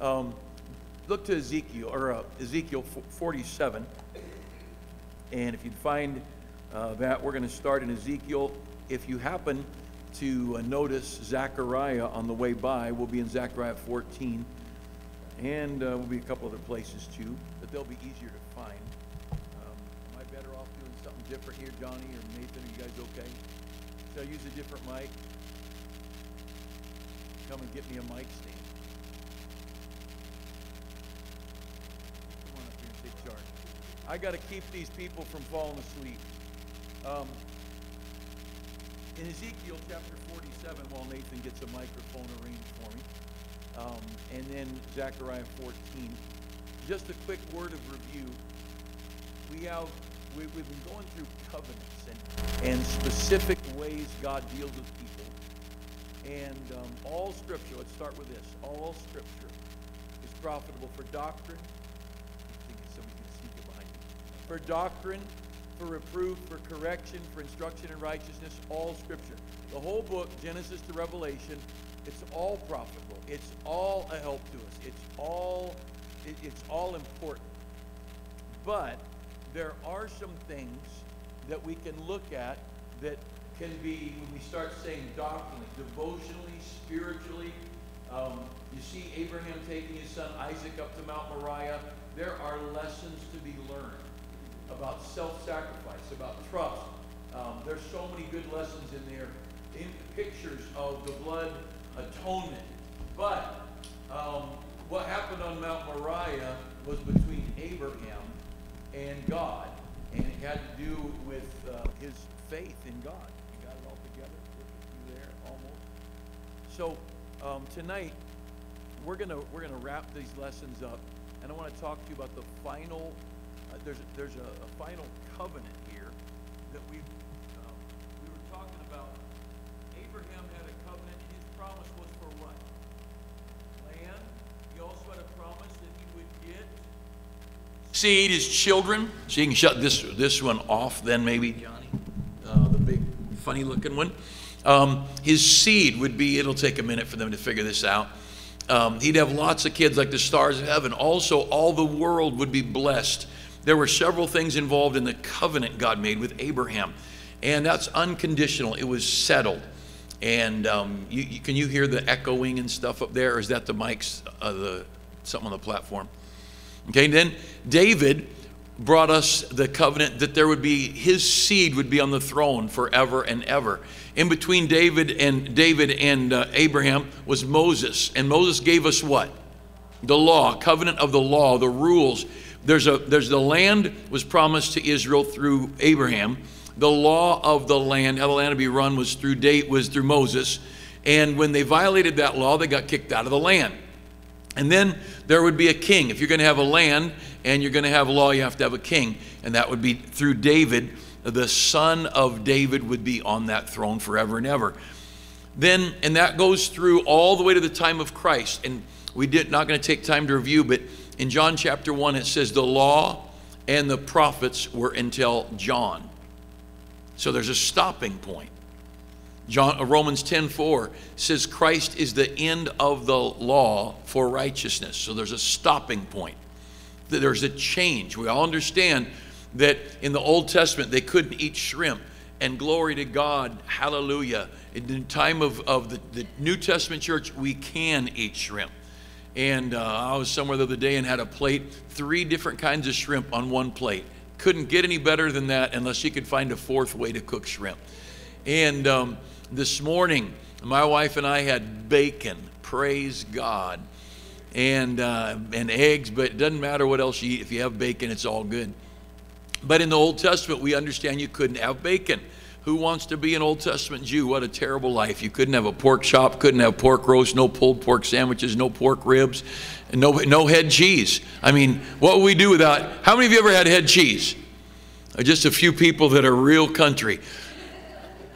Um, look to Ezekiel, or uh, Ezekiel 47. And if you find uh, that, we're going to start in Ezekiel. If you happen to uh, notice Zechariah on the way by, we'll be in Zechariah 14. And uh, we'll be a couple other places too, but they'll be easier to find. Um, am I better off doing something different here, Johnny or Nathan? Are you guys okay? Should I use a different mic? Come and get me a mic stand. Come on up here and take charge. I got to keep these people from falling asleep. Um, in Ezekiel chapter 47, while Nathan gets a microphone arranged for me, um, and then Zechariah 14, just a quick word of review. We have we, have been going through covenants and, and specific ways God deals with people. And um, all scripture, let's start with this. All scripture is profitable for doctrine. For doctrine, for reproof, for correction, for instruction in righteousness, all scripture. The whole book, Genesis to Revelation, it's all profitable. It's all a help to us. It's all it, it's all important. But there are some things that we can look at that can be, when we start saying doctrinally, devotionally, spiritually. Um, you see Abraham taking his son Isaac up to Mount Moriah. There are lessons about self-sacrifice, about trust. Um, there's so many good lessons in there, in pictures of the blood atonement. But um, what happened on Mount Moriah was between Abraham and God, and it had to do with uh, his faith in God. You got it all together? You there almost? So um, tonight we're gonna we're gonna wrap these lessons up, and I want to talk to you about the final there's there's a, a, final covenant here that we um, we were talking about. Abraham had a covenant. His promise was for what? Land. He also had a promise that he would get seed, his children. So you can shut this this one off then, maybe Johnny, uh, the big funny looking one. Um, his seed would be. It'll take a minute for them to figure this out. Um, he'd have lots of kids like the stars of heaven. Also, all the world would be blessed there were several things involved in the covenant God made with Abraham, and that's unconditional. It was settled. And um, you, you, can you hear the echoing and stuff up there, or is that the mics, uh, the something on the platform? Okay, then David brought us the covenant that there would be his seed would be on the throne forever and ever. In between David and David and uh, Abraham was Moses, and Moses gave us what? The law, covenant of the law, the rules there's a there's the land was promised to Israel through Abraham. The law of the land, how the land to be run, was through date was through Moses. And when they violated that law, they got kicked out of the land. And then there would be a king. If you're going to have a land and you're going to have a law, you have to have a king. And that would be through David. The son of David would be on that throne forever and ever. Then, and that goes through all the way to the time of Christ. And we did not going to take time to review, but in John chapter 1, it says the law and the prophets were until John. So there's a stopping point. John, uh, Romans 10:4 says Christ is the end of the law for righteousness. So there's a stopping point. There's a change. We all understand that in the Old Testament they couldn't eat shrimp. And glory to God, hallelujah. In the time of, of the, the New Testament church, we can eat shrimp. And uh, I was somewhere the other day and had a plate, three different kinds of shrimp on one plate. Couldn't get any better than that unless you could find a fourth way to cook shrimp. And um, this morning, my wife and I had bacon. Praise God. And, uh, and eggs, but it doesn't matter what else you eat. If you have bacon, it's all good. But in the Old Testament, we understand you couldn't have bacon. Who wants to be an Old Testament Jew? What a terrible life. You couldn't have a pork chop, couldn't have pork roast, no pulled pork sandwiches, no pork ribs, no, no head cheese. I mean, what would we do without? How many of you ever had head cheese? Just a few people that are real country.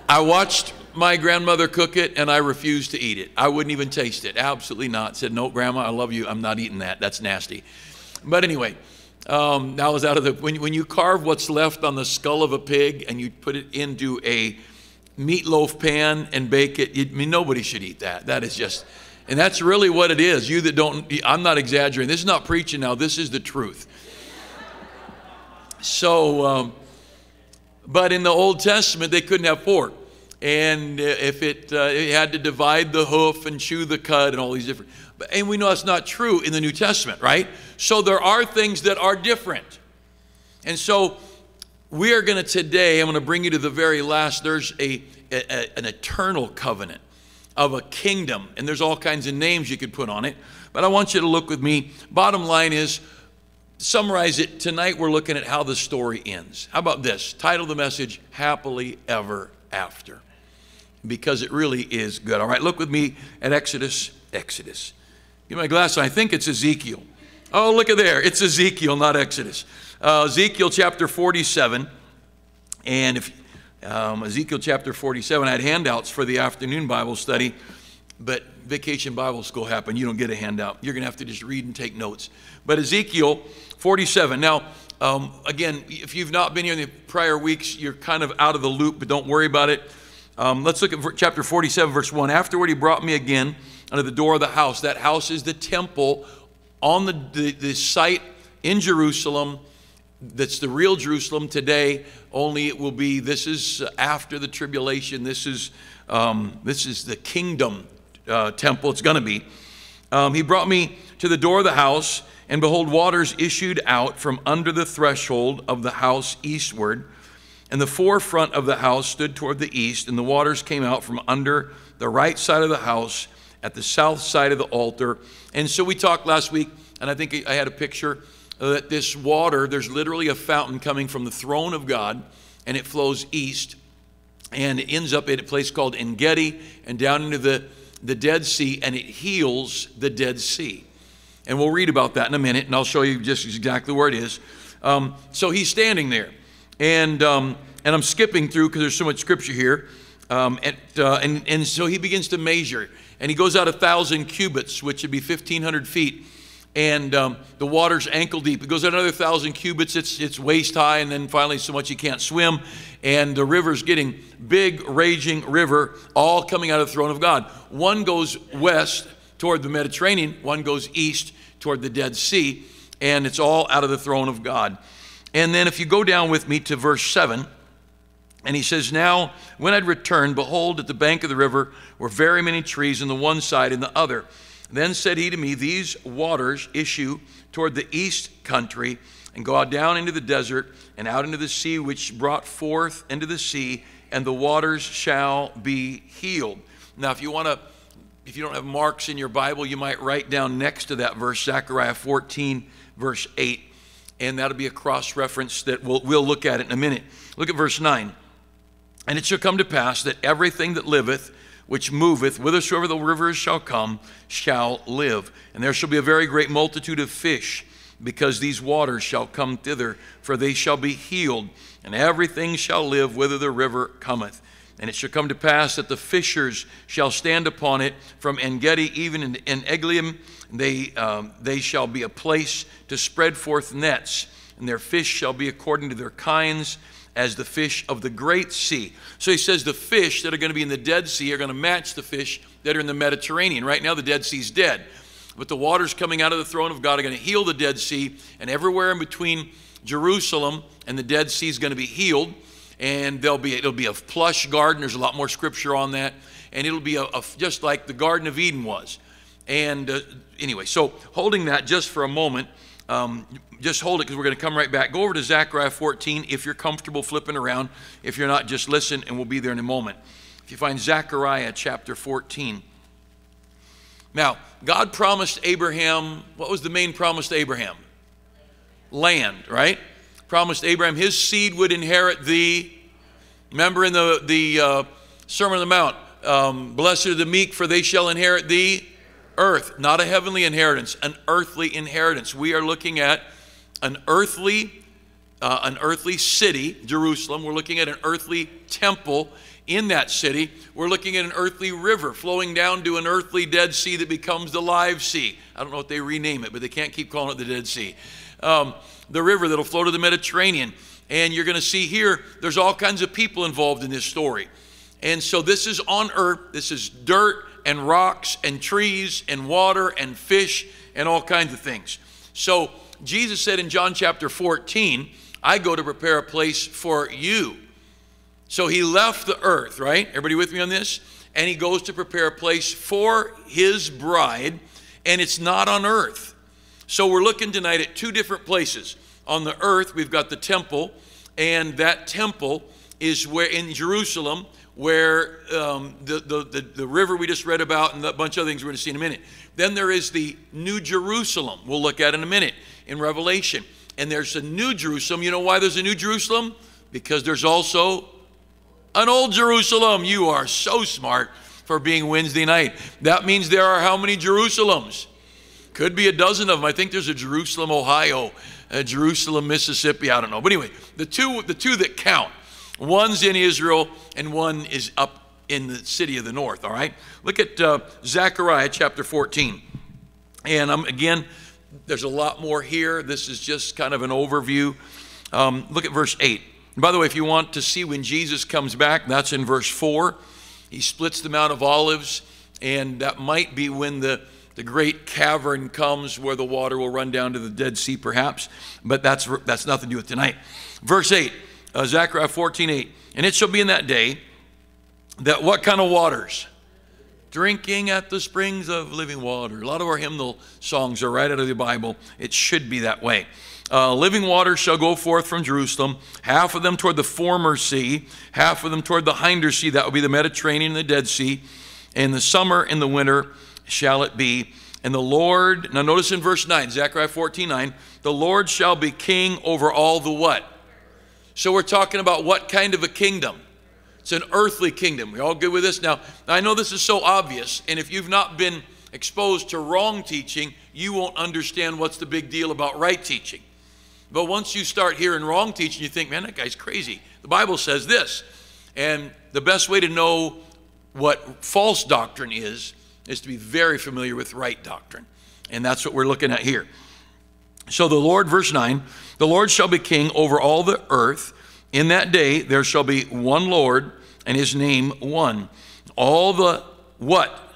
I watched my grandmother cook it and I refused to eat it. I wouldn't even taste it. Absolutely not. Said, No, grandma, I love you. I'm not eating that. That's nasty. But anyway, um, now is out of the when, when you carve what's left on the skull of a pig and you put it into a meatloaf pan and bake it. You, I mean, nobody should eat that. That is just And that's really what it is. You that don't, I'm not exaggerating. This is not preaching now, this is the truth. So, um, but in the Old Testament, they couldn't have pork. And if it, uh, it had to divide the hoof and chew the cud and all these different, and we know that's not true in the New Testament, right? So there are things that are different. And so we are going to today, I'm going to bring you to the very last, there's a, a, an eternal covenant of a kingdom, and there's all kinds of names you could put on it. But I want you to look with me. Bottom line is, summarize it, tonight we're looking at how the story ends. How about this? Title the message, Happily Ever After. Because it really is good. All right, look with me at Exodus. Exodus. Get my glass. I think it's Ezekiel. Oh, look at there. It's Ezekiel, not Exodus. Uh, Ezekiel chapter 47. And if um, Ezekiel chapter 47, I had handouts for the afternoon Bible study, but vacation Bible school happened. You don't get a handout. You're going to have to just read and take notes. But Ezekiel 47. Now, um, again, if you've not been here in the prior weeks, you're kind of out of the loop, but don't worry about it. Um, let's look at chapter 47, verse 1. Afterward, he brought me again under the door of the house. That house is the temple on the, the, the site in Jerusalem that's the real Jerusalem today, only it will be this is after the tribulation. This is, um, this is the kingdom uh, temple, it's going to be. Um, he brought me to the door of the house, and behold, waters issued out from under the threshold of the house eastward. And the forefront of the house stood toward the east, and the waters came out from under the right side of the house at the south side of the altar. And so we talked last week, and I think I had a picture that this water, there's literally a fountain coming from the throne of God, and it flows east, and it ends up at a place called Engedi, and down into the, the Dead Sea, and it heals the Dead Sea. And we'll read about that in a minute, and I'll show you just exactly where it is. Um, so he's standing there, and um, and I'm skipping through because there's so much scripture here. Um, and, uh, and, and so he begins to measure, and he goes out a thousand cubits, which would be 1,500 feet, and um, the water's ankle deep. It goes out another thousand cubits, it's, it's waist high, and then finally so much you can't swim. And the river's getting big, raging river, all coming out of the throne of God. One goes west toward the Mediterranean, one goes east toward the Dead Sea, and it's all out of the throne of God. And then if you go down with me to verse 7, and he says, Now when I'd returned, behold, at the bank of the river were very many trees on the one side and the other. Then said he to me, These waters issue toward the east country and go out down into the desert and out into the sea, which brought forth into the sea, and the waters shall be healed. Now, if you want to if you don't have marks in your Bible, you might write down next to that verse, Zechariah 14, verse 8, and that'll be a cross reference that we'll, we'll look at it in a minute. Look at verse 9. And it shall come to pass that everything that liveth, which moveth, whithersoever the rivers shall come, shall live. And there shall be a very great multitude of fish, because these waters shall come thither, for they shall be healed, and everything shall live whither the river cometh. And it shall come to pass that the fishers shall stand upon it from Engedi even in, in Eglaim. They, um, they shall be a place to spread forth nets, and their fish shall be according to their kinds as the fish of the great sea. So he says the fish that are going to be in the Dead Sea are going to match the fish that are in the Mediterranean. Right now, the Dead Sea's dead. But the waters coming out of the throne of God are going to heal the Dead Sea, and everywhere in between Jerusalem and the Dead Sea is going to be healed and there'll be it'll be a plush garden. There's a lot more scripture on that, and it'll be a, a just like the Garden of Eden was. And uh, anyway, so holding that just for a moment, um, just hold it because we're going to come right back. Go over to Zechariah 14 if you're comfortable flipping around. If you're not, just listen, and we'll be there in a moment. If you find Zechariah chapter 14. Now, God promised Abraham, what was the main promise to Abraham? Land, right? promised Abraham his seed would inherit the, remember in the, the uh, Sermon on the Mount, um, blessed are the meek, for they shall inherit the earth. Not a heavenly inheritance, an earthly inheritance. We are looking at an earthly, uh, an earthly city, Jerusalem. We're looking at an earthly temple in that city. We're looking at an earthly river flowing down to an earthly Dead Sea that becomes the live sea. I don't know what they rename it, but they can't keep calling it the Dead Sea. Um, the river that'll flow to the Mediterranean. And you're going to see here, there's all kinds of people involved in this story. And so this is on earth. This is dirt. And rocks and trees and water and fish and all kinds of things. So Jesus said in John chapter 14, I go to prepare a place for you. So he left the earth, right? Everybody with me on this? And he goes to prepare a place for his bride, and it's not on earth. So we're looking tonight at two different places. On the earth, we've got the temple, and that temple is where in Jerusalem, where um, the, the, the, the, river we just read about and a bunch of other things we're going to see in a minute. Then there is the New Jerusalem, we'll look at in a minute in Revelation. And there's a New Jerusalem. You know why there's a New Jerusalem? Because there's also an Old Jerusalem. You are so smart for being Wednesday night. That means there are how many Jerusalems? Could be a dozen of them. I think there's a Jerusalem, Ohio, a Jerusalem, Mississippi. I don't know. But anyway, the two, the two that count, one's in Israel and one is up in the city of the north. All right. Look at uh, Zechariah chapter 14. And um, again, there's a lot more here. This is just kind of an overview. Um, look at verse 8. And by the way, if you want to see when Jesus comes back, that's in verse 4. He splits the Mount of Olives, and that might be when the, the great cavern comes where the water will run down to the Dead Sea, perhaps. But that's, that's nothing to do with tonight. Verse 8, uh, Zechariah 14 8. And it shall be in that day that what kind of waters? Drinking at the springs of living water. A lot of our hymnal songs are right out of the Bible. It should be that way. Uh, living water shall go forth from Jerusalem, half of them toward the former sea, half of them toward the hinder sea, that will be the Mediterranean and the Dead Sea. In the summer and the winter shall it be. And the Lord, now notice in verse 9, Zechariah 14 9, the Lord shall be king over all the what? So we're talking about what kind of a kingdom? It's an earthly kingdom. We all good with this? Now, I know this is so obvious, and if you've not been exposed to wrong teaching, you won't understand what's the big deal about right teaching. But once you start hearing wrong teaching, you think, man, that guy's crazy. The Bible says this. And the best way to know what false doctrine is, is to be very familiar with right doctrine. And that's what we're looking at here. So the Lord, verse 9, the Lord shall be king over all the earth. In that day there shall be one Lord, and his name one. All the what?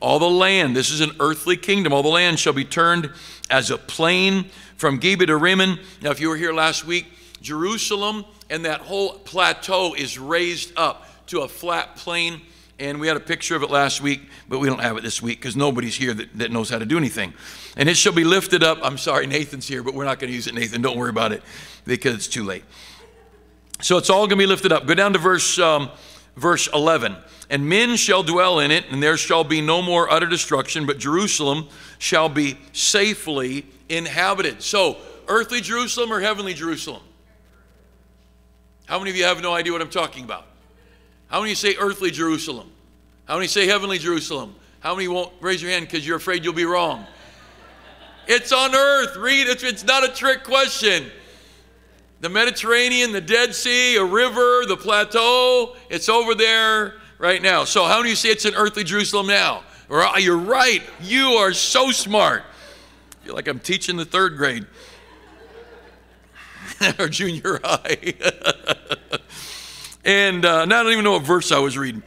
All the land. This is an earthly kingdom. All the land shall be turned as a plain from Geba to Rimmon. Now, if you were here last week, Jerusalem and that whole plateau is raised up to a flat plain. And we had a picture of it last week, but we don't have it this week because nobody's here that, that knows how to do anything. And it shall be lifted up. I'm sorry, Nathan's here, but we're not going to use it, Nathan. Don't worry about it because it's too late. So it's all going to be lifted up. Go down to verse, um, verse 11. And men shall dwell in it, and there shall be no more utter destruction, but Jerusalem shall be safely inhabited. So, earthly Jerusalem or heavenly Jerusalem? How many of you have no idea what I'm talking about? How many say earthly Jerusalem? How many say heavenly Jerusalem? How many won't raise your hand because you're afraid you'll be wrong? It's on earth. Read it. It's not a trick question. The Mediterranean, the Dead Sea, a river, the plateau, it's over there right now. So, how do you say it's an earthly Jerusalem now? Ah, you're right. You are so smart feel like I'm teaching the third grade or junior high. and uh, now I don't even know what verse I was reading.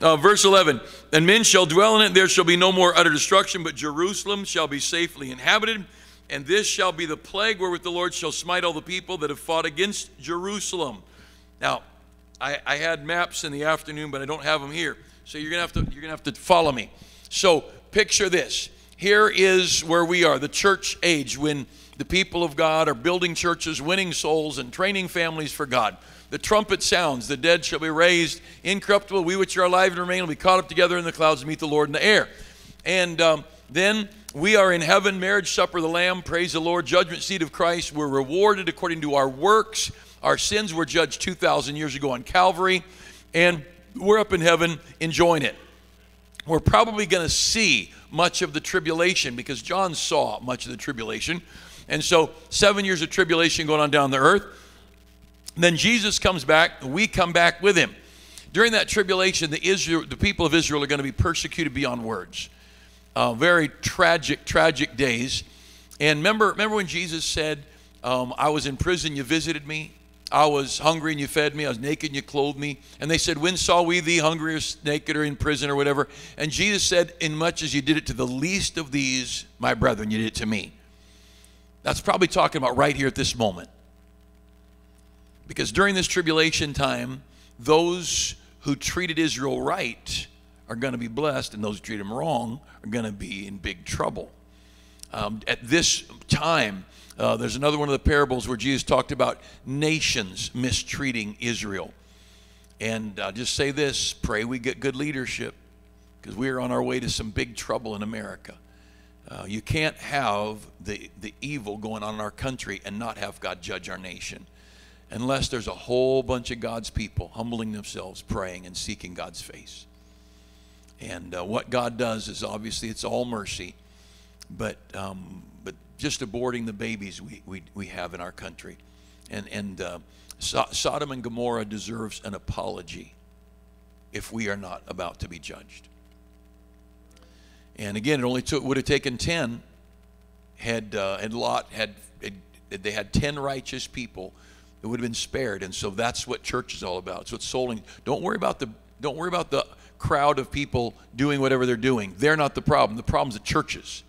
Uh, verse 11 And men shall dwell in it, there shall be no more utter destruction, but Jerusalem shall be safely inhabited. And this shall be the plague wherewith the Lord shall smite all the people that have fought against Jerusalem. Now, I, I had maps in the afternoon, but I don't have them here. So you're gonna have to you're gonna have to follow me. So picture this here is where we are, the church age, when the people of God are building churches, winning souls, and training families for God. The trumpet sounds, the dead shall be raised incorruptible. We which are alive and remain will be caught up together in the clouds to meet the Lord in the air. And um, then we are in heaven, marriage supper of the Lamb, praise the Lord, judgment seat of Christ. We're rewarded according to our works. Our sins were judged 2,000 years ago on Calvary, and we're up in heaven enjoying it. We're probably going to see much of the tribulation because John saw much of the tribulation. And so, seven years of tribulation going on down the earth. Then Jesus comes back, we come back with him. During that tribulation, the, Israel, the people of Israel are going to be persecuted beyond words. Uh, very tragic, tragic days. And remember, remember when Jesus said, um, I was in prison, you visited me? I was hungry and you fed me. I was naked and you clothed me. And they said, When saw we thee hungry or naked or in prison or whatever? And Jesus said, In much as you did it to the least of these, my brethren, you did it to me. That's probably talking about right here at this moment. Because during this tribulation time, those who treated Israel right are going to be blessed, and those who treat them wrong are going to be in big trouble. Um, at this time, uh, there's another one of the parables where Jesus talked about nations mistreating Israel. And uh, just say this pray we get good leadership because we are on our way to some big trouble in America. Uh, you can't have the, the evil going on in our country and not have God judge our nation unless there's a whole bunch of God's people humbling themselves, praying, and seeking God's face. And uh, what God does is obviously it's all mercy, but um, but just aborting the babies we, we, we have in our country. And, and uh, so- Sodom and Gomorrah deserves an apology if we are not about to be judged. And again, it only took would have taken ten had uh, had Lot had, had they had ten righteous people it would have been spared. And so that's what church is all about. So it's souling. Don't worry about the don't worry about the crowd of people doing whatever they're doing. They're not the problem. The problem's the churches.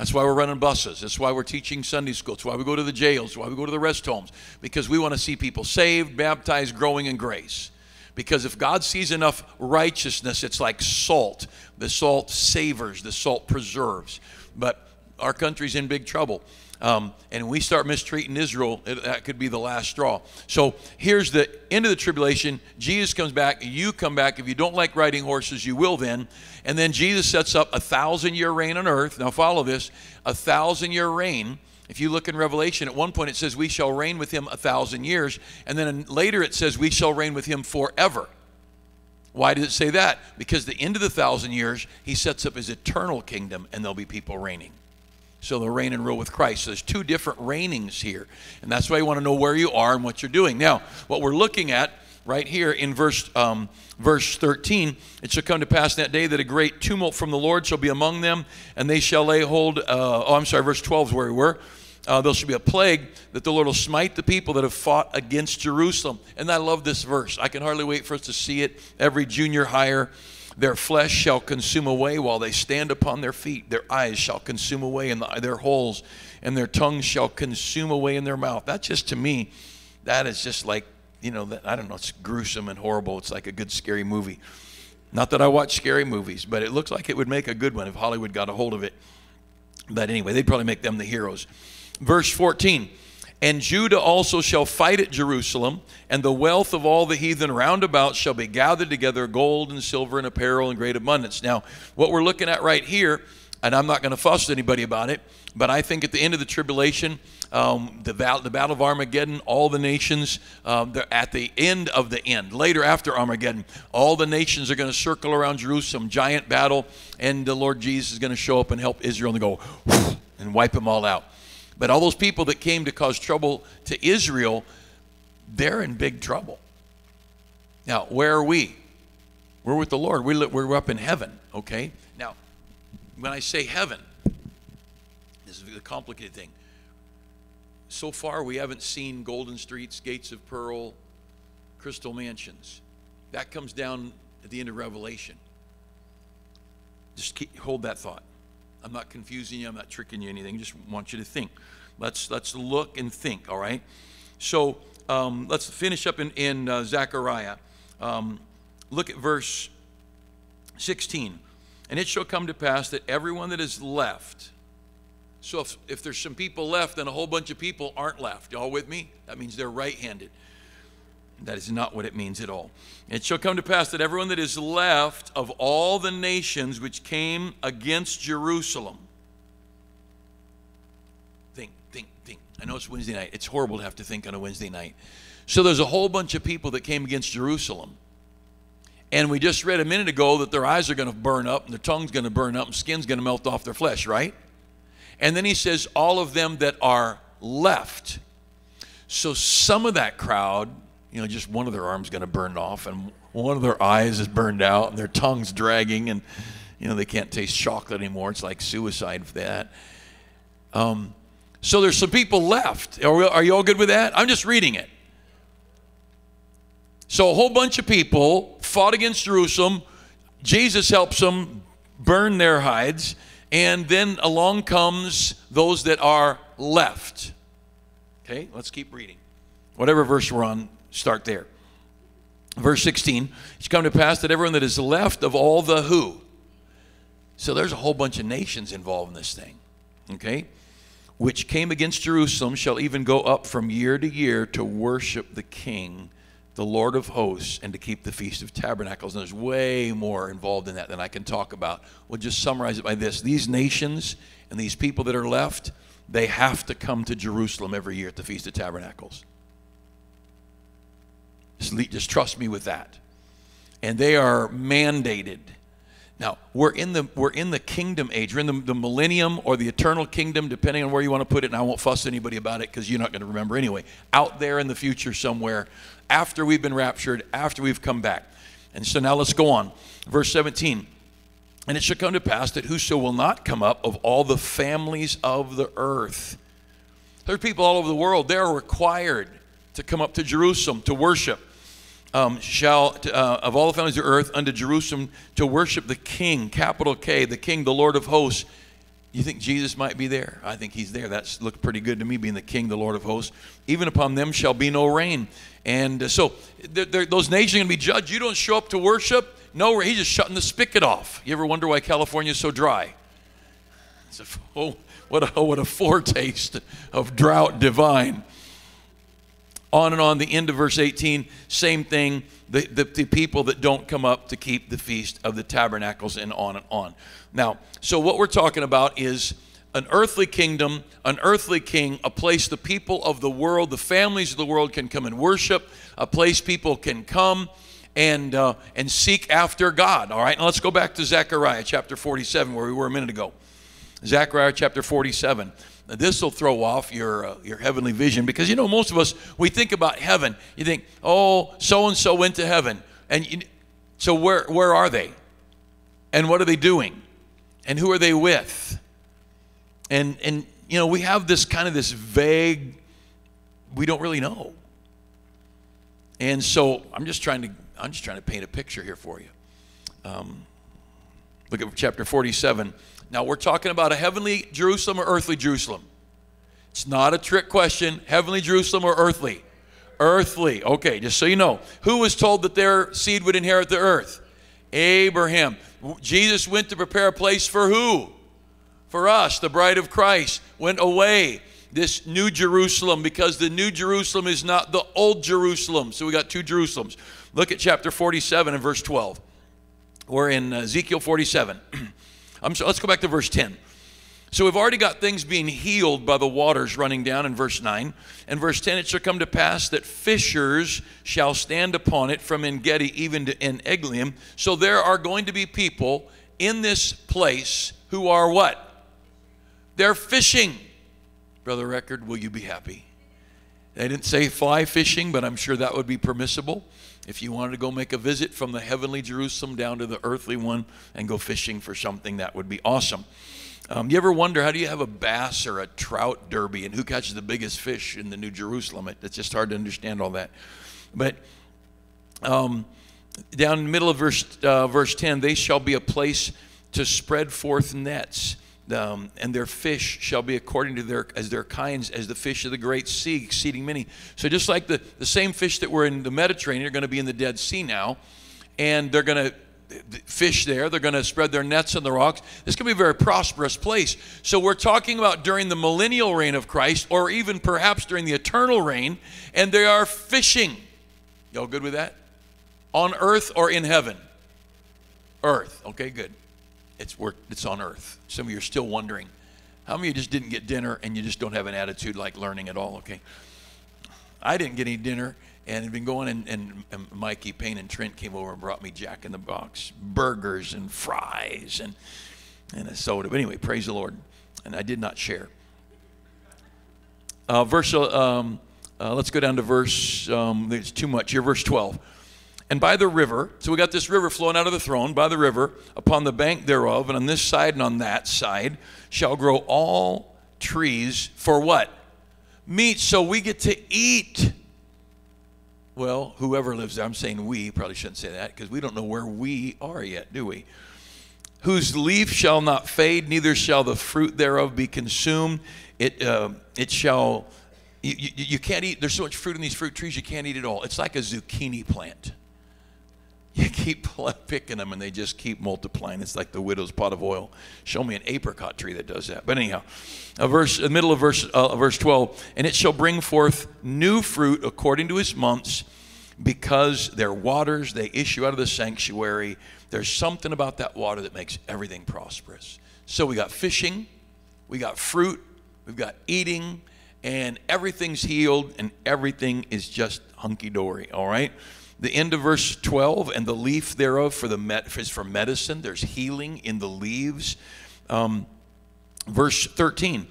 That's why we're running buses. That's why we're teaching Sunday school. That's why we go to the jails. That's why we go to the rest homes. Because we want to see people saved, baptized, growing in grace. Because if God sees enough righteousness, it's like salt. The salt savors, the salt preserves. But our country's in big trouble um, and we start mistreating Israel, it, that could be the last straw. So here's the end of the tribulation. Jesus comes back. You come back. If you don't like riding horses, you will then. And then Jesus sets up a thousand year reign on earth. Now follow this a thousand year reign. If you look in Revelation, at one point it says, We shall reign with him a thousand years. And then later it says, We shall reign with him forever. Why does it say that? Because the end of the thousand years, he sets up his eternal kingdom and there'll be people reigning. So they'll reign and rule with Christ. So there's two different reignings here. And that's why you want to know where you are and what you're doing. Now, what we're looking at right here in verse um, verse 13 it shall come to pass in that day that a great tumult from the lord shall be among them and they shall lay hold uh, oh i'm sorry verse 12 is where we were uh, there shall be a plague that the lord will smite the people that have fought against jerusalem and i love this verse i can hardly wait for us to see it every junior higher their flesh shall consume away while they stand upon their feet. Their eyes shall consume away in the, their holes, and their tongues shall consume away in their mouth. That just to me, that is just like, you know, that, I don't know, it's gruesome and horrible. It's like a good scary movie. Not that I watch scary movies, but it looks like it would make a good one if Hollywood got a hold of it. But anyway, they'd probably make them the heroes. Verse 14 and Judah also shall fight at Jerusalem, and the wealth of all the heathen round about shall be gathered together gold and silver and apparel in great abundance. Now, what we're looking at right here, and I'm not going to fuss anybody about it, but I think at the end of the tribulation, um, the, the battle of Armageddon, all the nations, um, at the end of the end. Later, after Armageddon, all the nations are going to circle around Jerusalem, giant battle, and the Lord Jesus is going to show up and help Israel and go and wipe them all out. But all those people that came to cause trouble to Israel, they're in big trouble. Now, where are we? We're with the Lord. We're, we're up in heaven, okay? Now, when I say heaven, this is the complicated thing. So far, we haven't seen golden streets, gates of pearl, crystal mansions. That comes down at the end of Revelation. Just keep, hold that thought. I'm not confusing you. I'm not tricking you anything. I Just want you to think. Let's let's look and think. All right. So um, let's finish up in in uh, Zechariah. Um, look at verse 16. And it shall come to pass that everyone that is left. So if, if there's some people left, then a whole bunch of people aren't left. Y'all with me? That means they're right-handed. That is not what it means at all. It shall come to pass that everyone that is left of all the nations which came against Jerusalem. Think, think, think. I know it's Wednesday night. It's horrible to have to think on a Wednesday night. So there's a whole bunch of people that came against Jerusalem. And we just read a minute ago that their eyes are going to burn up and their tongue's going to burn up and skin's going to melt off their flesh, right? And then he says, all of them that are left. So some of that crowd you know, just one of their arms going to burn off, and one of their eyes is burned out, and their tongue's dragging, and you know they can't taste chocolate anymore. It's like suicide for that. Um, so there's some people left. Are, we, are you all good with that? I'm just reading it. So a whole bunch of people fought against Jerusalem. Jesus helps them burn their hides. And then along comes those that are left. Okay, let's keep reading. Whatever verse we're on, start there. Verse 16, it's come to pass that everyone that is left of all the who. So there's a whole bunch of nations involved in this thing. Okay? Which came against Jerusalem shall even go up from year to year to worship the King, the Lord of hosts, and to keep the Feast of Tabernacles. And there's way more involved in that than I can talk about. We'll just summarize it by this these nations and these people that are left, they have to come to Jerusalem every year at the Feast of Tabernacles. Just, trust me with that. And they are mandated. Now, we're in the, we're in the kingdom age. We're in the, the millennium or the eternal kingdom, depending on where you want to put it. And I won't fuss anybody about it because you're not going to remember anyway. Out there in the future somewhere, after we've been raptured, after we've come back. And so now let's go on. Verse 17. And it shall come to pass that whoso will not come up of all the families of the earth. There are people all over the world, they're required to come up to Jerusalem to worship um, shall, uh, of all the families of earth, unto Jerusalem to worship the King, capital K, the King, the Lord of hosts. You think Jesus might be there? I think he's there. That's looked pretty good to me, being the King, the Lord of hosts. Even upon them shall be no rain. And uh, so they're, they're, those nations are going to be judged. You don't show up to worship, no. He's just shutting the spigot off. You ever wonder why California is so dry? A, oh, what a, what a foretaste of drought divine on and on. The end of verse 18, same thing. The, the, the, people that don't come up to keep the feast of the tabernacles, and on and on. Now, so what we're talking about is an earthly kingdom, an earthly king, a place the people of the world, the families of the world can come and worship, a place people can come and uh, and seek after God. All right, now let's go back to Zechariah chapter 47, where we were a minute ago. Zechariah chapter 47 this will throw off your uh, your heavenly vision because you know most of us we think about heaven. You think oh so and so went to heaven. And you, so where where are they? And what are they doing? And who are they with? And and you know we have this kind of this vague we don't really know. And so i'm just trying to i'm just trying to paint a picture here for you. Um, look at chapter 47 now, we're talking about a heavenly Jerusalem or earthly Jerusalem. It's not a trick question heavenly Jerusalem or earthly? Earthly. Okay, just so you know. Who was told that their seed would inherit the earth? Abraham. Jesus went to prepare a place for who? For us, the bride of Christ, went away. This new Jerusalem, because the new Jerusalem is not the old Jerusalem. So we got two Jerusalems. Look at chapter 47 and verse 12. We're in uh, Ezekiel 47. I'm sorry, let's go back to verse 10. So we've already got things being healed by the waters running down in verse 9. And verse 10 it shall come to pass that fishers shall stand upon it from En Gedi even to En Eglaim. So there are going to be people in this place who are what? They're fishing. Brother Record, will you be happy? They didn't say fly fishing, but I'm sure that would be permissible if you wanted to go make a visit from the heavenly Jerusalem down to the earthly one and go fishing for something, that would be awesome. Um, you ever wonder how do you have a bass or a trout derby and who catches the biggest fish in the New Jerusalem? It, it's just hard to understand all that. But um, down in the middle of verse, uh, verse 10, they shall be a place to spread forth nets um, and their fish shall be according to their as their kinds as the fish of the great sea exceeding many. So just like the, the same fish that were in the mediterranean are going to be in the dead sea now and they're going to fish there they're going to spread their nets on the rocks. This can be a very prosperous place. So we're talking about during the millennial reign of christ or even perhaps during the eternal reign and they are fishing. Y'all good with that? On earth or in heaven? Earth. Okay good it's work it's on earth. Some of you are still wondering. How many of you just didn't get dinner and you just don't have an attitude like learning at all? Okay. I didn't get any dinner and had been going and, and, and, Mikey Payne and Trent came over and brought me Jack in the Box burgers and fries and and a soda. But anyway, praise the Lord. And I did not share. Uh, verse, um, uh, let's go down to verse, um, there's too much here, verse 12 and by the river, so we got this river flowing out of the throne, by the river, upon the bank thereof, and on this side and on that side, shall grow all trees for what? Meat, so we get to eat. well, whoever lives there, I'm saying we, probably shouldn't say that because we don't know where we are yet, do we? Whose leaf shall not fade, neither shall the fruit thereof be consumed. It, uh, it shall, you, you, you can't eat, there's so much fruit in these fruit trees, you can't eat it all. It's like a zucchini plant. You keep picking them and they just keep multiplying. It's like the widow's pot of oil. Show me an apricot tree that does that. But anyhow, a verse, the middle of verse, uh, verse 12, and it shall bring forth new fruit according to its months, because their waters they issue out of the sanctuary. There's something about that water that makes everything prosperous. So we got fishing, we got fruit, we've got eating, and everything's healed, and everything is just hunky dory. All right the end of verse 12 and the leaf thereof for the met, is for medicine. There's healing in the leaves. Um, verse 13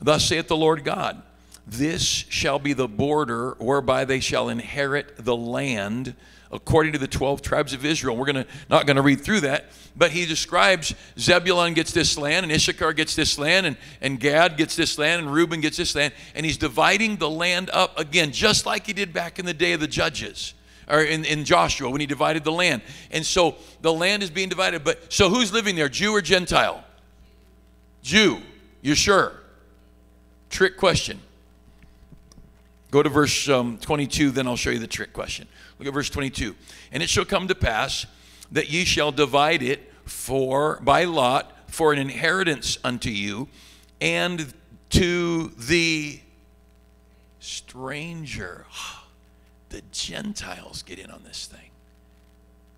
thus saith the lord god this shall be the border whereby they shall inherit the land according to the 12 tribes of israel. We're gonna not going to read through that but he describes zebulun gets this land and issachar gets this land and, and gad gets this land and reuben gets this land and he's dividing the land up again just like he did back in the day of the judges or in, in Joshua when he divided the land. And so the land is being divided. But so who's living there, Jew or Gentile? Jew. You sure? Trick question. Go to verse um, 22, then I'll show you the trick question. Look at verse 22. And it shall come to pass that ye shall divide it for by lot for an inheritance unto you and to the stranger the Gentiles get in on this thing.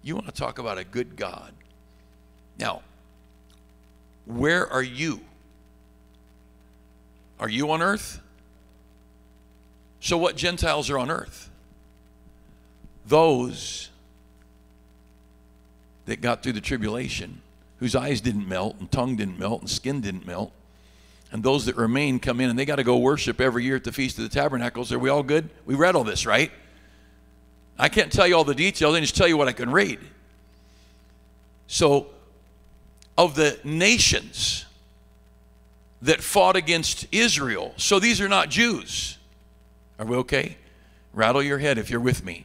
You want to talk about a good God. Now, where are you? Are you on earth? So, what Gentiles are on earth? Those that got through the tribulation, whose eyes didn't melt, and tongue didn't melt, and skin didn't melt. And those that remain come in and they got to go worship every year at the Feast of the Tabernacles. Are we all good? We read all this, right? I can't tell you all the details, I just tell you what I can read. So, of the nations that fought against Israel, so these are not Jews. Are we okay? Rattle your head if you're with me.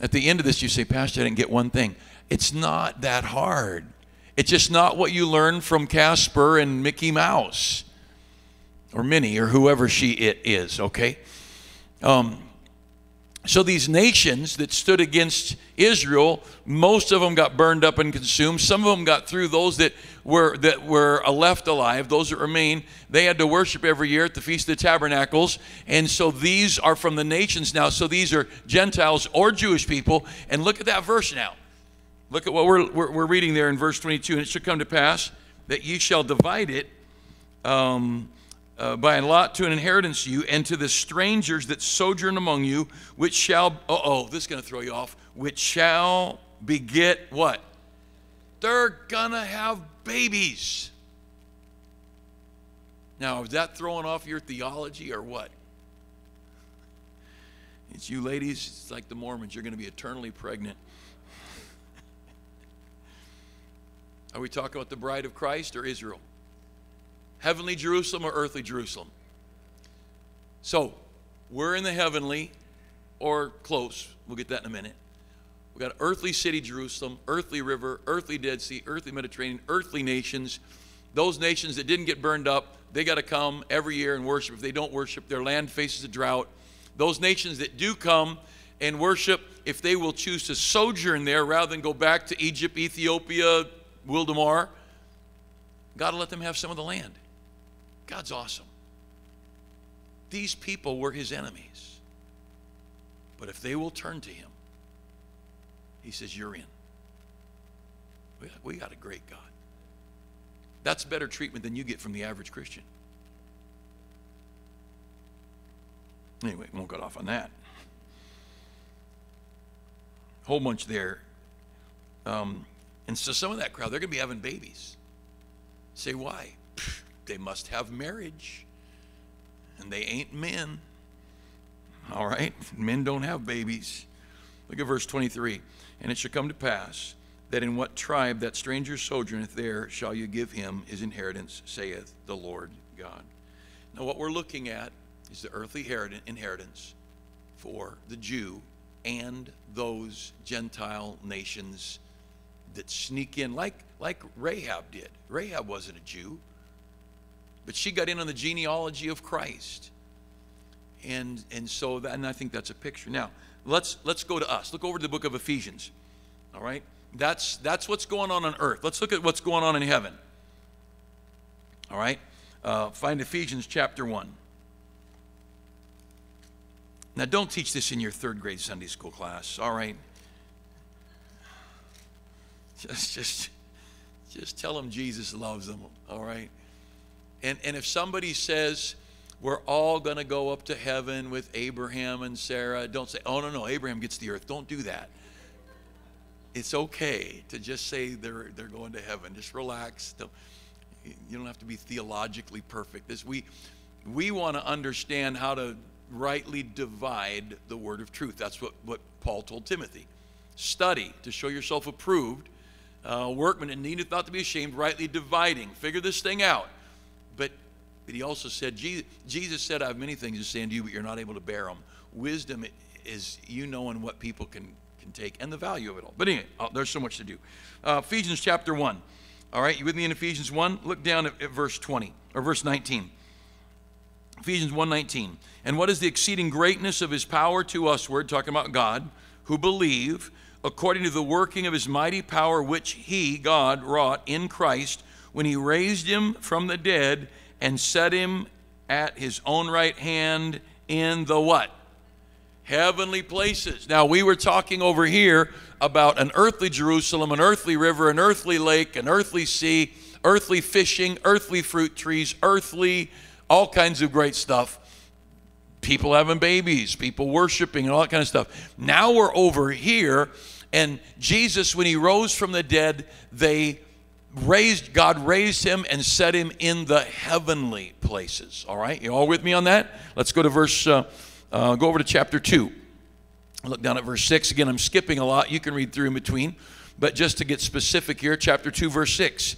At the end of this, you say, Pastor, I didn't get one thing. It's not that hard. It's just not what you learn from Casper and Mickey Mouse or Minnie or whoever she it is, okay? Um, so these nations that stood against Israel, most of them got burned up and consumed. Some of them got through. Those that were that were left alive, those that remain, they had to worship every year at the Feast of the Tabernacles. And so these are from the nations now. So these are Gentiles or Jewish people. And look at that verse now. Look at what we're, we're, we're reading there in verse 22. And it shall come to pass that ye shall divide it. Um, uh, by a lot to an inheritance to you, and to the strangers that sojourn among you, which shall, oh, this is going to throw you off, which shall beget what? They're going to have babies. Now, is that throwing off your theology or what? It's you ladies, it's like the Mormons, you're going to be eternally pregnant. Are we talking about the bride of Christ or Israel? Heavenly Jerusalem or earthly Jerusalem? So, we're in the heavenly or close. We'll get that in a minute. We got earthly city Jerusalem, earthly river, earthly Dead Sea, earthly Mediterranean, earthly nations. Those nations that didn't get burned up, they got to come every year and worship. If they don't worship, their land faces a drought. Those nations that do come and worship, if they will choose to sojourn there rather than go back to Egypt, Ethiopia, Wildomar, God will let them have some of the land. God's awesome. These people were his enemies. But if they will turn to him, he says, You're in. We got, a great God. That's better treatment than you get from the average Christian. Anyway, won't get off on that. Whole bunch there. Um, and so some of that crowd, they're going to be having babies. Say, why? They must have marriage. And they ain't men. All right? Men don't have babies. Look at verse 23. And it shall come to pass that in what tribe that stranger sojourneth there shall you give him his inheritance, saith the Lord God. Now, what we're looking at is the earthly inheritance for the Jew and those Gentile nations that sneak in, like, like Rahab did. Rahab wasn't a Jew, but she got in on the genealogy of Christ. And, and so, that, and I think that's a picture. Now, let's, let's go to us. Look over to the book of Ephesians. All right? That's, that's what's going on on earth. Let's look at what's going on in heaven. All right? Uh, find Ephesians chapter 1. Now, don't teach this in your third grade Sunday school class, all right? Just, just, just tell them Jesus loves them, all right? And, and if somebody says, we're all going to go up to heaven with Abraham and Sarah, don't say, oh, no, no, Abraham gets the earth. Don't do that. It's okay to just say they're, they're going to heaven. Just relax. Don't, you don't have to be theologically perfect. This, we, we want to understand how to rightly divide the word of truth. That's what, what Paul told Timothy. Study to show yourself approved, uh, workman and needeth not to be ashamed, rightly dividing. Figure this thing out. But, but he also said, Jesus, said, I have many things to say unto you, but you're not able to bear them. Wisdom is you knowing what people can, can take and the value of it all. But anyway, oh, there's so much to do. Uh, Ephesians chapter 1. All right, you with me in Ephesians 1? Look down at, at verse 20 or verse 19. Ephesians 1:19. And what is the exceeding greatness of his power to us, we're talking about God, who believe according to the working of his mighty power which he, God, wrought in Christ when he raised him from the dead and set him at his own right hand in the what? Heavenly places. Now, we were talking over here about an earthly Jerusalem, an earthly river, an earthly lake, an earthly sea, earthly fishing, earthly fruit trees, earthly all kinds of great stuff. People having babies, people worshiping, and all that kind of stuff. Now we're over here, and Jesus, when he rose from the dead, they raised, God raised him and set him in the heavenly places. All right, you all with me on that? Let's go to verse, uh, uh, go over to chapter 2. Look down at verse 6. Again, I'm skipping a lot. You can read through in between. But just to get specific here, chapter 2, verse 6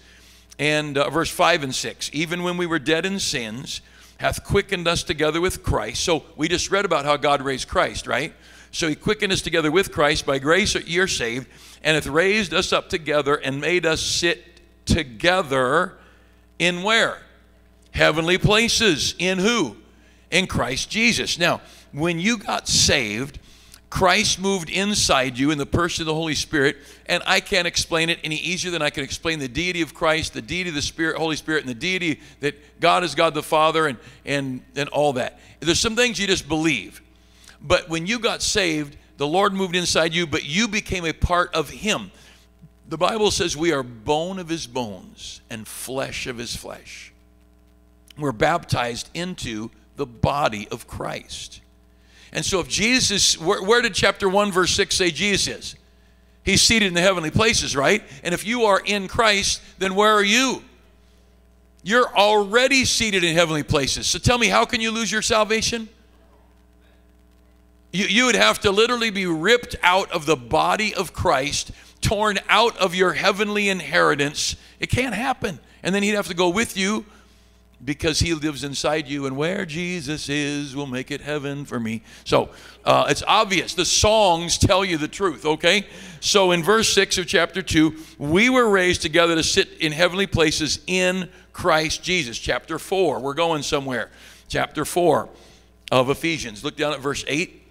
and uh, verse 5 and 6 even when we were dead in sins hath quickened us together with christ so we just read about how god raised christ right so he quickened us together with christ by grace you're saved and hath raised us up together and made us sit together in where heavenly places in who in christ jesus now when you got saved Christ moved inside you in the person of the Holy Spirit, and I can't explain it any easier than I can explain the deity of Christ, the deity of the Spirit, Holy Spirit, and the deity that God is God the Father and and and all that. There's some things you just believe. But when you got saved, the Lord moved inside you, but you became a part of him. The Bible says we are bone of his bones and flesh of his flesh. We're baptized into the body of Christ. And so if Jesus where, where did chapter 1, verse 6 say Jesus is? He's seated in the heavenly places, right? And if you are in Christ, then where are you? You're already seated in heavenly places. So tell me, how can you lose your salvation? You, you would have to literally be ripped out of the body of Christ, torn out of your heavenly inheritance. It can't happen. And then he'd have to go with you because he lives inside you and where jesus is will make it heaven for me so uh, it's obvious the songs tell you the truth okay so in verse 6 of chapter 2 we were raised together to sit in heavenly places in christ jesus chapter 4 we're going somewhere chapter 4 of ephesians look down at verse 8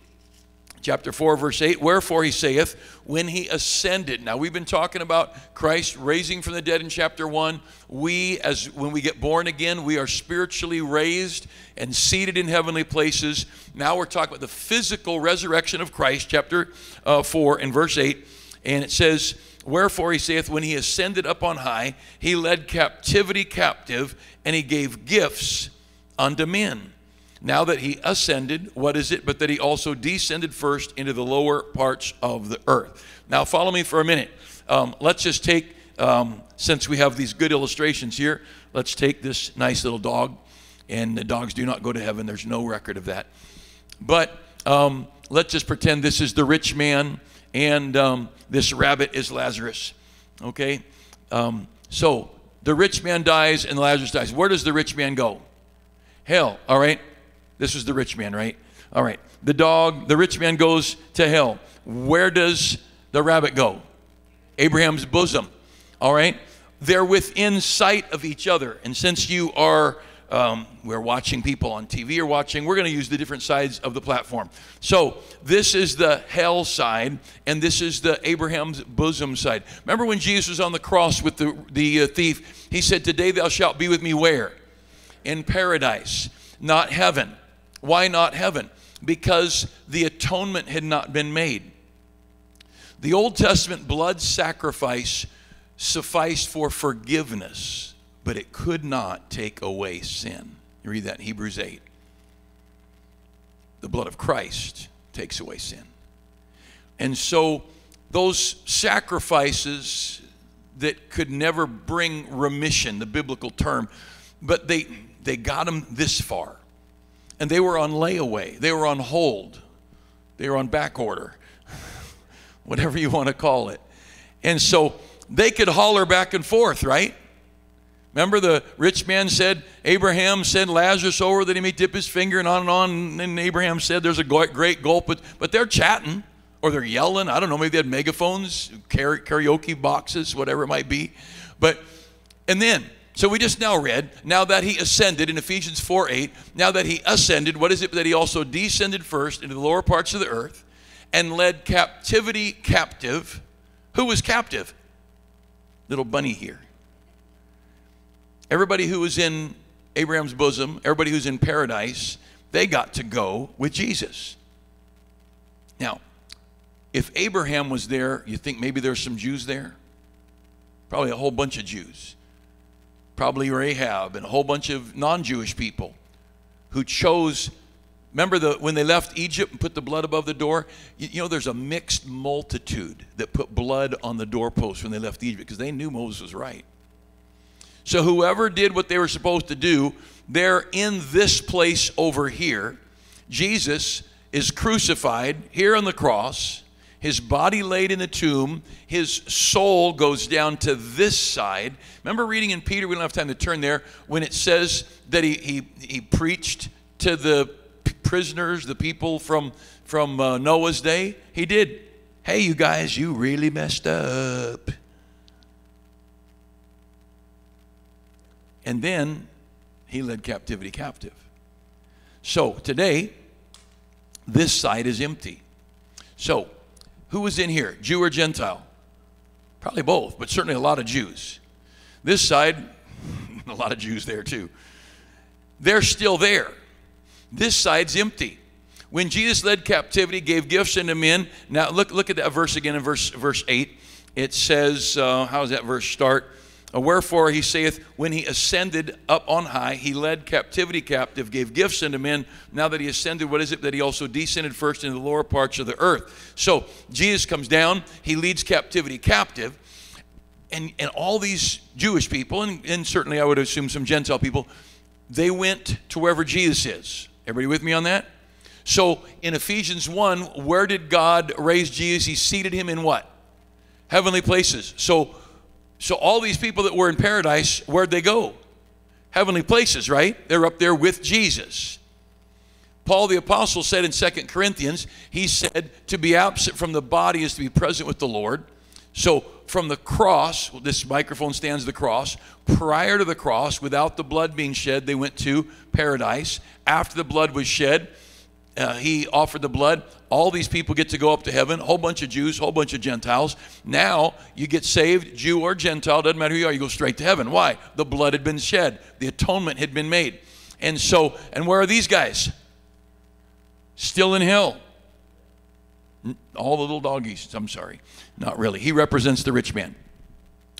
chapter 4, verse 8. Wherefore he saith, when he ascended. Now we've been talking about Christ raising from the dead in chapter 1. We, as when we get born again, we are spiritually raised and seated in heavenly places. Now we're talking about the physical resurrection of Christ, chapter uh, 4 and verse 8. And it says, Wherefore he saith, when he ascended up on high, he led captivity captive, and he gave gifts unto men. Now that he ascended, what is it but that he also descended first into the lower parts of the earth? Now, follow me for a minute. Um, let's just take, um, since we have these good illustrations here, let's take this nice little dog. And the dogs do not go to heaven, there's no record of that. But um, let's just pretend this is the rich man and um, this rabbit is Lazarus. Okay? Um, so the rich man dies and Lazarus dies. Where does the rich man go? Hell, all right? This was the rich man, right? All right. The dog, the rich man goes to hell. Where does the rabbit go? Abraham's bosom. All right. They're within sight of each other. And since you are um, we're watching people on TV or watching, we're going to use the different sides of the platform. So this is the hell side, and this is the Abraham's bosom side. Remember when Jesus was on the cross with the, the uh, thief, he said, Today thou shalt be with me where? In paradise, not heaven. Why not heaven? Because the atonement had not been made. The Old Testament blood sacrifice sufficed for forgiveness but it could not take away sin. You read that in Hebrews 8. The blood of Christ takes away sin. And so those sacrifices that could never bring remission, the biblical term, but they they got them this far. And they were on layaway. They were on hold. They were on back order. Whatever you want to call it. And so they could holler back and forth, right? Remember the rich man said, Abraham sent Lazarus over that he may dip his finger and on and on. And Abraham said, There's a great gulp. But, but they're chatting or they're yelling. I don't know. Maybe they had megaphones, karaoke boxes, whatever it might be. But, and then, so we just now read, now that he ascended in Ephesians 4 8, now that he ascended, what is it that he also descended first into the lower parts of the earth and led captivity captive? Who was captive? Little bunny here. Everybody who was in Abraham's bosom, everybody who's in paradise, they got to go with Jesus. Now, if Abraham was there, you think maybe there's some Jews there? Probably a whole bunch of Jews. Probably Rahab and a whole bunch of non Jewish people who chose. Remember the, when they left Egypt and put the blood above the door? You, you know, there's a mixed multitude that put blood on the doorpost when they left Egypt because they knew Moses was right. So whoever did what they were supposed to do, they're in this place over here. Jesus is crucified here on the cross, his body laid in the tomb, his soul goes down to this side. Remember reading in Peter, we don't have time to turn there, when it says that he, he, he preached to the prisoners, the people from, from uh, Noah's day? He did. Hey, you guys, you really messed up. And then he led captivity captive. So today, this side is empty. So, who was in here, Jew or Gentile? Probably both, but certainly a lot of Jews. This side, a lot of Jews there too. They're still there. This side's empty. When Jesus led captivity, gave gifts unto men. Now look, look at that verse again in verse verse eight. It says, uh, how does that verse start? Wherefore he saith, when he ascended up on high, he led captivity captive, gave gifts unto men. Now that he ascended, what is it that he also descended first into the lower parts of the earth? So Jesus comes down, he leads captivity captive, and, and all these Jewish people, and, and certainly I would assume some Gentile people, they went to wherever Jesus is. Everybody with me on that? So in Ephesians 1, where did God raise Jesus? He seated him in what? Heavenly places. So so all these people that were in paradise, where'd they go? Heavenly places, right? They're up there with Jesus. Paul the apostle said in Second Corinthians, he said to be absent from the body is to be present with the Lord. So from the cross, this microphone stands the cross. Prior to the cross, without the blood being shed, they went to paradise. After the blood was shed, uh, he offered the blood. All these people get to go up to heaven. A whole bunch of Jews, whole bunch of Gentiles. Now you get saved, Jew or Gentile, doesn't matter who you are, you go straight to heaven. Why? The blood had been shed, the atonement had been made. And so, and where are these guys? Still in hell. All the little doggies, I'm sorry. Not really. He represents the rich man.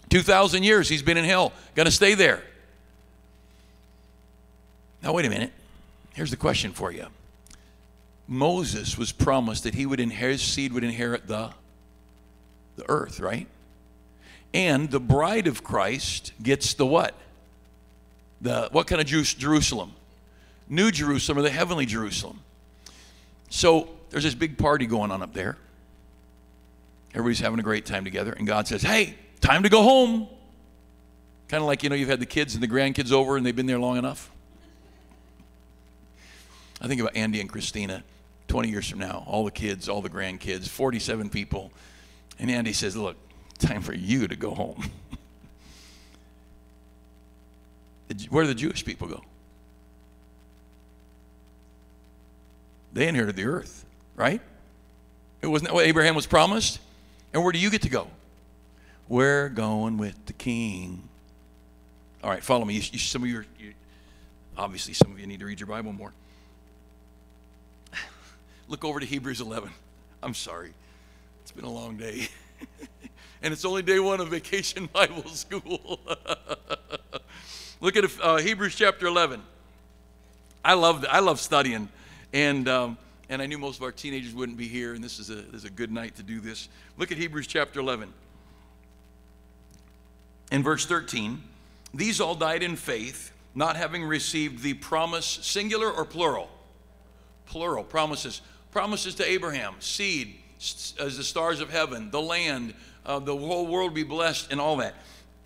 2,000 years he's been in hell. To stay there. Now, wait a minute. Here's the question for you. Moses was promised that he would inherit, his seed would inherit the, the earth, right? And the bride of Christ gets the what? The what kind of Jerusalem? New Jerusalem or the heavenly Jerusalem. So there's this big party going on up there. Everybody's having a great time together, and God says, Hey, time to go home. Kind of like, you know, you've had the kids and the grandkids over and they've been there long enough. I think about Andy and Christina 20 years from now, all the kids, all the grandkids, 47 people. And Andy says, Look, time for you to go home. Where do the Jewish people go? They inherited the earth, right? It wasn't that what Abraham was promised? And where do you get to go? We're going with the king. All right, follow me. You, you, some of you, are, you, obviously, some of you need to read your Bible more. Look over to Hebrews 11. I'm sorry. It's been a long day. and it's only day one of vacation Bible school. Look at uh, Hebrews chapter 11. I love, I love studying. And, um, and I knew most of our teenagers wouldn't be here, and this is, a, this is a good night to do this. Look at Hebrews chapter 11. In verse 13, these all died in faith, not having received the promise, singular or plural? Plural, promises. Promises to Abraham, seed, as the stars of heaven, the land, uh, the whole world be blessed, and all that.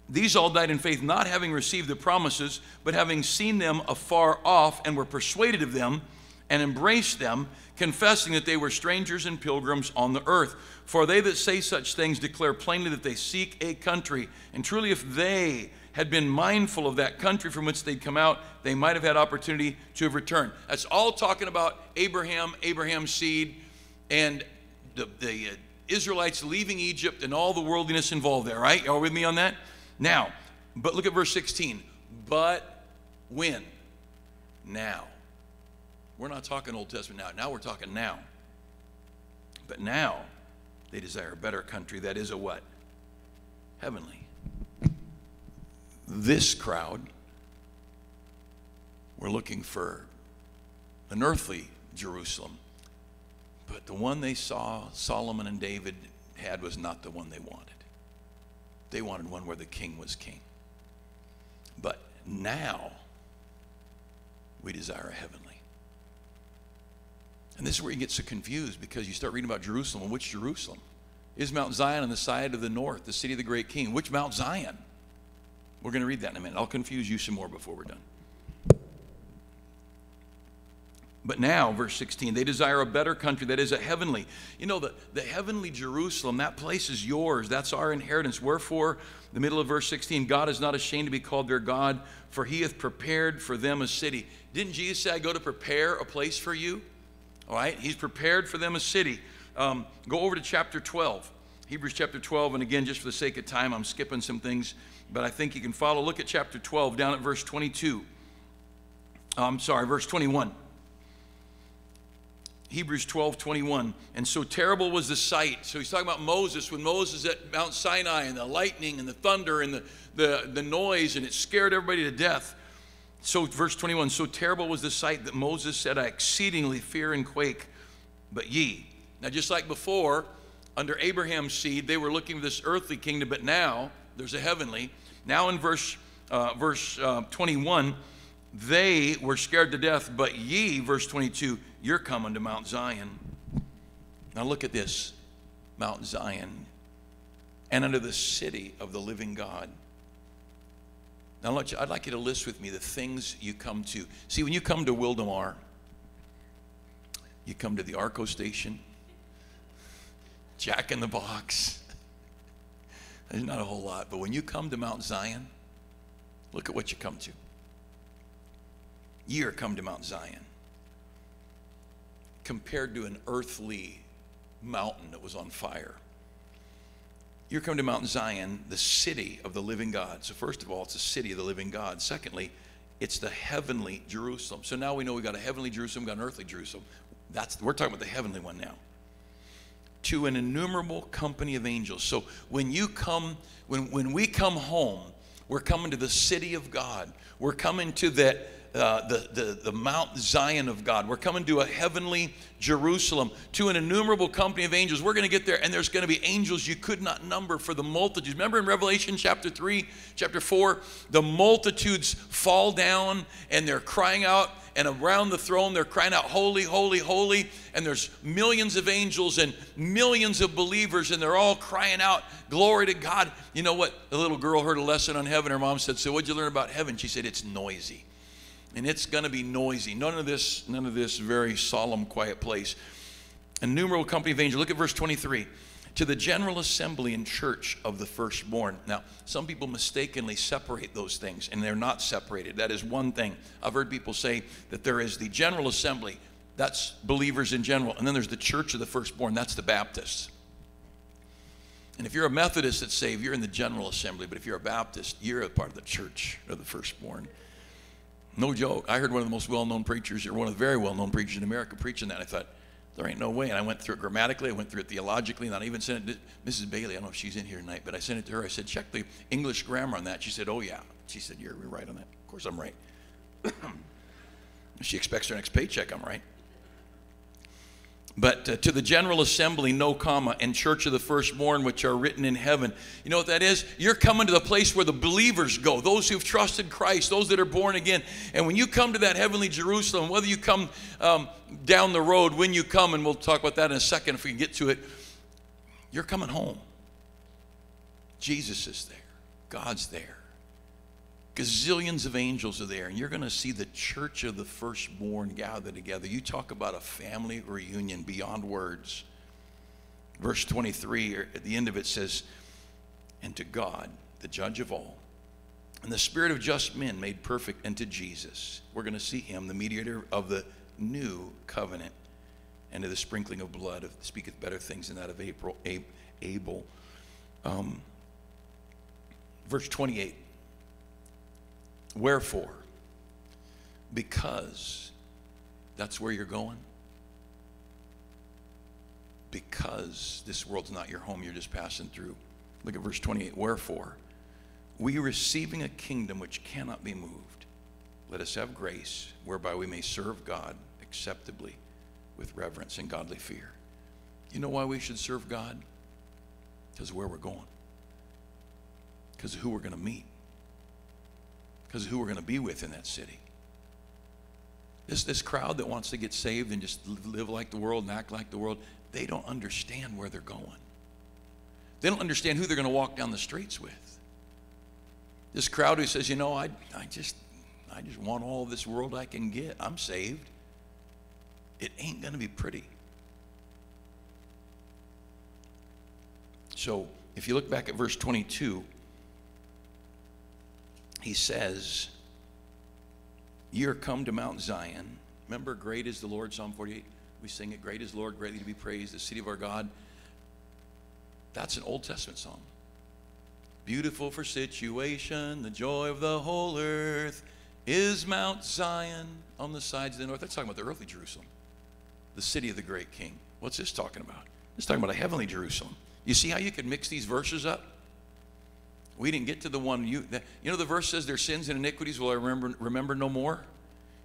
These all died in faith, not having received the promises, but having seen them afar off, and were persuaded of them and embraced them, confessing that they were strangers and pilgrims on the earth. For they that say such things declare plainly that they seek a country. And truly, if they had been mindful of that country from which they'd come out, they might have had opportunity to have returned. That's all talking about Abraham, Abraham's seed, and the, the uh, Israelites leaving Egypt and all the worldliness involved there, right? Y'all with me on that? Now, but look at verse 16. But when? Now. We're not talking Old Testament now. Now we're talking now. But now they desire a better country that is a what? Heavenly. This crowd, we're looking for an earthly Jerusalem. But the one they saw Solomon and David had was not the one they wanted. They wanted one where the king was king. But now we desire a heavenly. And this is where you get so confused because you start reading about Jerusalem. Which Jerusalem? Is Mount Zion on the side of the north, the city of the great king? Which Mount Zion? We're going to read that in a minute. I'll confuse you some more before we're done. But now, verse 16, they desire a better country that is a heavenly. You know, the, the heavenly Jerusalem, that place is yours. That's our inheritance. Wherefore, the middle of verse 16, God is not ashamed to be called their God, for he hath prepared for them a city. Didn't Jesus say, I go to prepare a place for you? All right, he's prepared for them a city. Um, go over to chapter 12, Hebrews chapter 12. And again, just for the sake of time, I'm skipping some things, but I think you can follow. Look at chapter 12, down at verse 22. I'm sorry, verse 21. Hebrews 12, 21. And so terrible was the sight. So he's talking about Moses when Moses at Mount Sinai and the lightning and the thunder and the, the, the noise, and it scared everybody to death. So, verse 21 So terrible was the sight that Moses said, I exceedingly fear and quake, but ye. Now, just like before, under Abraham's seed, they were looking for this earthly kingdom, but now there's a heavenly. Now, in verse, uh, verse uh, 21, they were scared to death, but ye, verse 22, you're coming to Mount Zion. Now, look at this Mount Zion, and under the city of the living God. Now, I'd like you to list with me the things you come to. See, when you come to Wildomar, you come to the Arco station, Jack in the Box. There's not a whole lot, but when you come to Mount Zion, look at what you come to. You are come to Mount Zion compared to an earthly mountain that was on fire. You're coming to Mount Zion, the city of the living God. So, first of all, it's a city of the living God. Secondly, it's the heavenly Jerusalem. So now we know we got a heavenly Jerusalem, got an earthly Jerusalem. That's we're talking about the heavenly one now. To an innumerable company of angels. So when you come, when when we come home, we're coming to the city of God. We're coming to that uh, the, the, the Mount Zion of God. We're coming to a heavenly Jerusalem, to an innumerable company of angels. We're going to get there, and there's going to be angels you could not number for the multitudes. Remember in Revelation chapter 3, chapter 4, the multitudes fall down and they're crying out, and around the throne they're crying out, Holy, holy, holy. And there's millions of angels and millions of believers, and they're all crying out, Glory to God. You know what? A little girl heard a lesson on heaven. Her mom said, So, what'd you learn about heaven? She said, It's noisy. and it's going to be noisy. None of this, none of this very solemn, quiet place. Innumerable company of angels. Look at verse 23. To the general assembly and church of the firstborn. Now, some people mistakenly separate those things, and they're not separated. That is one thing. I've heard people say that there is the general assembly, that's believers in general, and then there's the church of the firstborn, that's the Baptists. And if you're a Methodist that's saved, you're in the general assembly, but if you're a Baptist, you're a part of the church of the firstborn. No joke. I heard one of the most well known preachers, or one of the very well known preachers in America, preaching that. I thought, there ain't no way. And I went through it grammatically, I went through it theologically, and I even sent it to Mrs. Bailey. I don't know if she's in here tonight, but I sent it to her. I said, check the English grammar on that. She said, oh, yeah. She said, you're right on that. Of course, I'm right. she expects her next paycheck, I'm right. But uh, to the general assembly, no comma, and church of the firstborn, which are written in heaven. You know what that is? You're coming to the place where the believers go, those who've trusted Christ, those that are born again. And when you come to that heavenly Jerusalem, whether you come um, down the road, when you come, and we'll talk about that in a second if we can get to it, you're coming home. Jesus is there, God's there gazillions of angels are there, and you're going to see the church of the firstborn gather together. You talk about a family reunion beyond words. Verse 23, at the end of it says, And to God, the judge of all, and the spirit of just men made perfect, and to Jesus, we're going to see him, the mediator of the new covenant, and to the sprinkling of blood, of, speaketh better things than that of April, Abel. Um, verse 28 Wherefore? Because that's where you're going. Because this world's not your home, you're just passing through. Look at verse 28. Wherefore, we receiving a kingdom which cannot be moved, let us have grace whereby we may serve God acceptably with reverence and godly fear. You know why we should serve God? Because where we're going, because who we're going to meet because of who we're going to be with in that city. This, this crowd that wants to get saved and just live like the world and act like the world, they don't understand where they're going. They don't understand who they're going to walk down the streets with. This crowd who says, you know, I, I just I just want all this world I can get. I'm saved. It ain't going to be pretty. So if you look back at verse 22, he says, You're come to Mount Zion. Remember, great is the Lord, Psalm 48. We sing it, Great is the Lord, greatly to be praised, the city of our God. That's an Old Testament song. Beautiful for situation, the joy of the whole earth is Mount Zion on the sides of the north. That's talking about the earthly Jerusalem, the city of the great king. What's this talking about? It's talking about a heavenly Jerusalem. You see how you can mix these verses up? We didn't get to the one you, you know, the verse says their sins and iniquities will I remember, remember no more.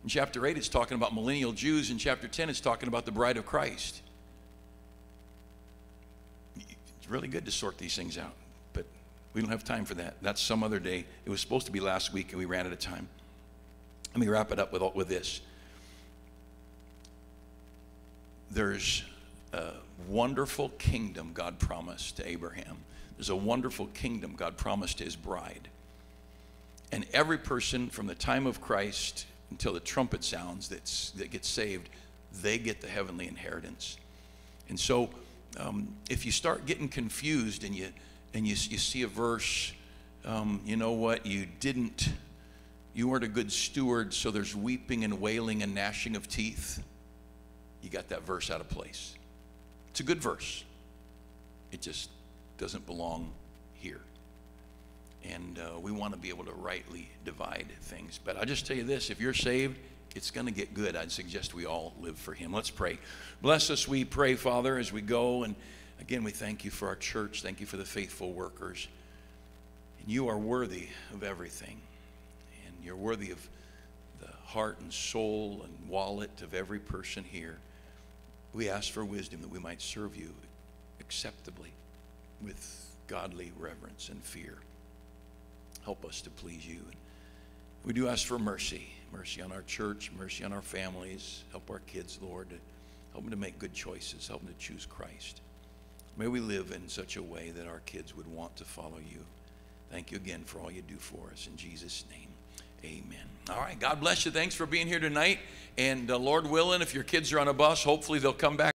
In chapter 8, it's talking about millennial Jews. In chapter 10, it's talking about the bride of Christ. It's really good to sort these things out, but we don't have time for that. That's some other day. It was supposed to be last week, and we ran out of time. Let me wrap it up with, with this. There's a wonderful kingdom God promised to Abraham there's a wonderful kingdom God promised to his bride. And every person from the time of Christ until the trumpet sounds that's, that gets saved, they get the heavenly inheritance. And so um, if you start getting confused and you, and you, you see a verse, um, you know what, you didn't, you weren't a good steward, so there's weeping and wailing and gnashing of teeth, you got that verse out of place. It's a good verse. It just doesn't belong here. And uh, we want to be able to rightly divide things. But I'll just tell you this if you're saved, it's going to get good. I'd suggest we all live for Him. Let's pray. Bless us, we pray, Father, as we go. And again, we thank you for our church. Thank you for the faithful workers. And you are worthy of everything. And you're worthy of the heart and soul and wallet of every person here. We ask for wisdom that we might serve you acceptably with godly reverence and fear. Help us to please you. We do ask for mercy mercy on our church, mercy on our families. Help our kids, Lord. Help them to make good choices. Help them to choose Christ. May we live in such a way that our kids would want to follow you. Thank you again for all you do for us. In Jesus' name. Amen. All right. God bless you. Thanks for being here tonight. And uh, Lord willing, if your kids are on a bus, hopefully they'll come back.